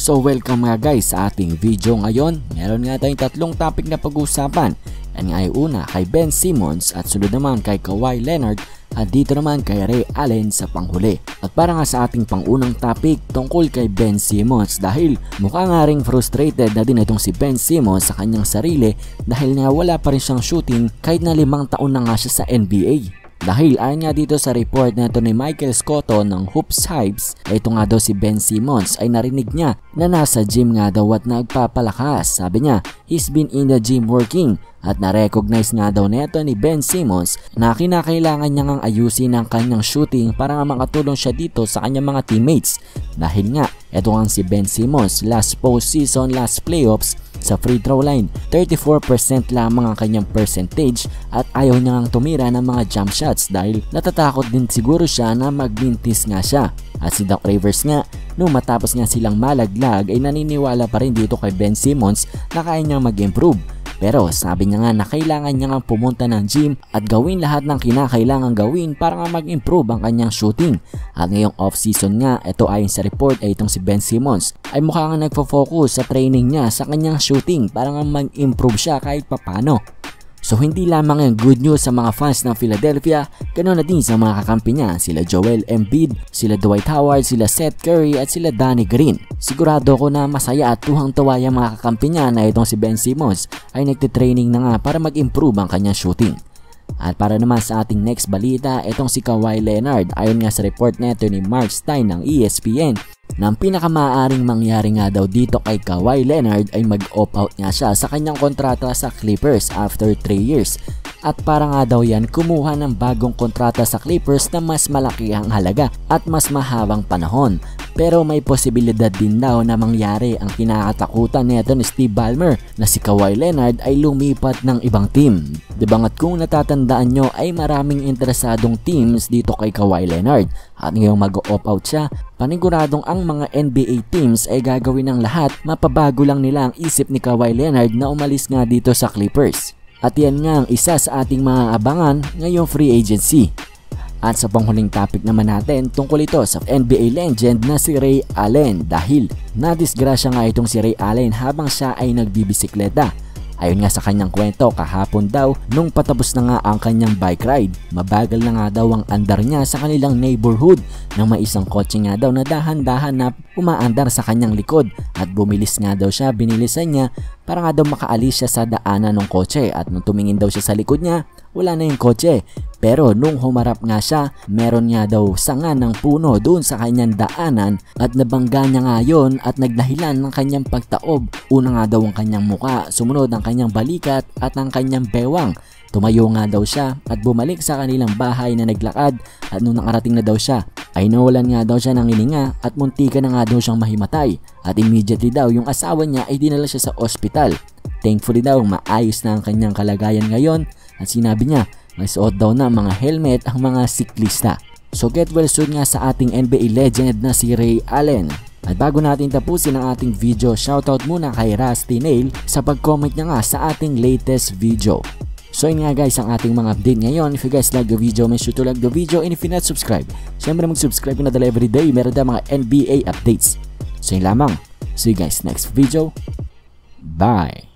So welcome nga guys sa ating video ngayon. Meron nga tayong tatlong topic na pag-uusapan. Yan nga ay una kay Ben Simmons at sunod naman kay Kawhi Leonard at dito naman kay Ray Allen sa panghuli. At para nga sa ating pangunang topic tungkol kay Ben Simmons dahil mukha nga ring frustrated na din itong si Ben Simmons sa kanyang sarili dahil nga wala pa rin siyang shooting kahit na limang taon na nga siya sa NBA. Dahil ayon nga dito sa report na ito ni Michael Scotto ng Hoops Hypes, ito nga daw si Ben Simmons ay narinig niya na nasa gym nga daw at nagpapalakas. Sabi niya, he's been in the gym working at na-recognize nga daw neto ni Ben Simmons na kinakailangan niya ngang ayusin ang kanyang shooting para nga makatulong siya dito sa kanyang mga teammates. Dahil nga, ito nga si Ben Simmons last postseason, last playoffs sa free throw line. 34% lamang ang kanyang percentage at ayaw niya ngang tumira ng mga jump shots dahil natatakot din siguro siya na magbintis nga siya. At si Doc Rivers nga, nung matapos nga silang malaglag ay naniniwala pa rin dito kay Ben Simmons na kaya niyang mag-improve. Pero sabi niya nga na kailangan niya nga pumunta ng gym at gawin lahat ng kinakailangan gawin para nga mag-improve ang kanyang shooting. At ngayong off-season nga, ito ayon sa report ay itong si Ben Simmons ay mukha nga nagfo-focus sa training niya sa kanyang shooting para nga mag-improve siya kahit papano. So hindi lamang yung good news sa mga fans ng Philadelphia, ganoon na din sa mga kakampi niya, sila Joel Embiid, sila Dwight Howard, sila Seth Curry at sila Danny Green. Sigurado ko na masaya at tuhang-tuwa yung mga kakampi niya na itong si Ben Simmons ay nagtitraining na nga para mag-improve ang kanyang shooting. At para naman sa ating next balita, itong si Kawhi Leonard ayon nga sa report neto ni Mark Stein ng ESPN na ang pinakamaaring mangyari nga daw dito kay Kawhi Leonard ay mag-opt out nga siya sa kanyang kontrata sa Clippers after 3 years. At para nga daw yan kumuha ng bagong kontrata sa Clippers na mas malaki ang halaga at mas mahabang panahon. Pero may posibilidad din daw na mangyari ang kinakatakutan nito ni Steve Ballmer na si Kawhi Leonard ay lumipat ng ibang team. Dibangat kung natatandaan nyo ay maraming interesadong teams dito kay Kawhi Leonard at ngayong mag-opt out siya, paniguradong ang mga NBA teams ay gagawin ng lahat mapabago lang nila ang isip ni Kawhi Leonard na umalis nga dito sa Clippers. At yan nga ang isa sa ating mga abangan ngayong free agency. At sa panghuling topic naman natin tungkol ito sa NBA legend na si Ray Allen dahil nadisgrasya nga itong si Ray Allen habang siya ay nagbibisikleta. Ayon nga sa kanyang kwento kahapon daw nung patapos na nga ang kanyang bike ride, mabagal na nga daw ang andar niya sa kanilang neighborhood nang may isang kotse nga daw na dahan-dahan na umaandar sa kanyang likod at bumilis nga daw siya, binilisan niya para nga daw makaalis siya sa daanan ng kotse at nung tumingin daw siya sa likod niya, wala na yung kotse. Pero nung humarap nga siya, meron nga daw sanga ng puno doon sa kanyang daanan at nabangga niya nga yon at nagdahilan ng kanyang pagtaob. Una nga daw ang kanyang muka, sumunod ang kanyang balikat at ang kanyang bewang. Tumayo nga daw siya at bumalik sa kanilang bahay na naglakad at nung nakarating na daw siya ay nawalan nga daw siya ng hininga at muntikan na nga daw siyang mahimatay at immediately daw yung asawa niya ay dinala siya sa ospital. Thankfully daw maayos na ang kanyang kalagayan ngayon at sinabi niya may suot daw na mga helmet ang mga siklista. So get well soon nga sa ating NBA legend na si Ray Allen. At bago natin tapusin ang ating video, shoutout muna kay Rusty Nail sa pag-comment niya nga sa ating latest video. So yun nga guys ang ating mga update ngayon. If you guys like the video, make sure to like the video and if you not subscribe, syempre mag-subscribe na dala everyday. Meron na mga NBA updates. So yun lamang. See you guys next video. Bye!